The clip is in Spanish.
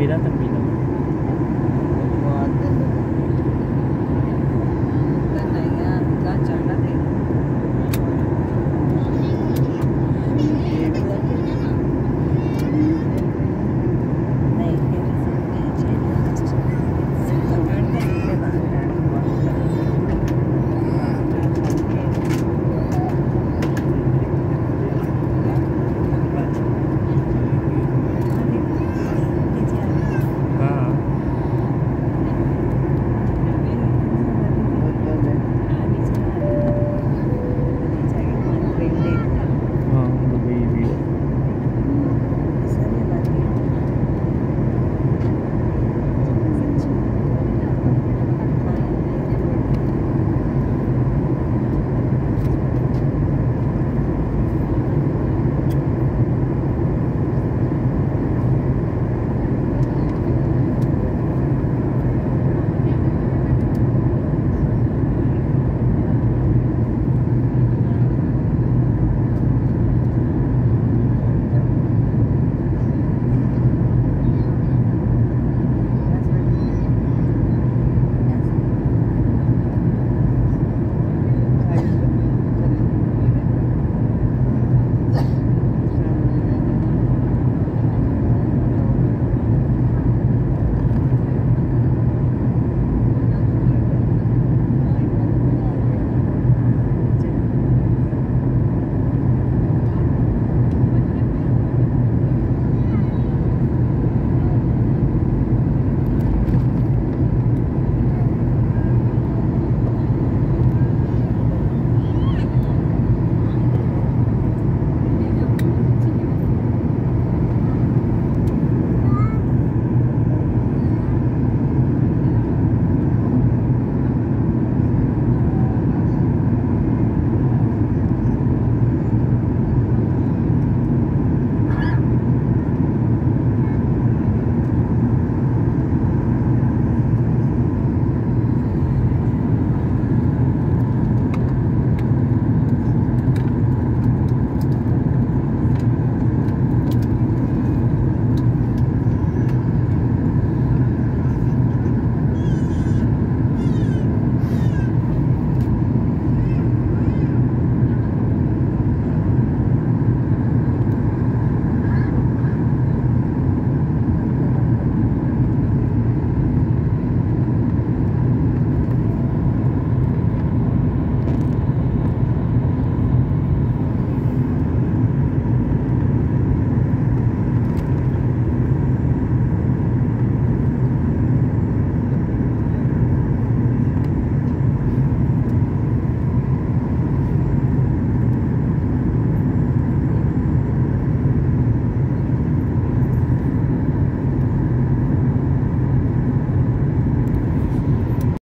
Mira, termina.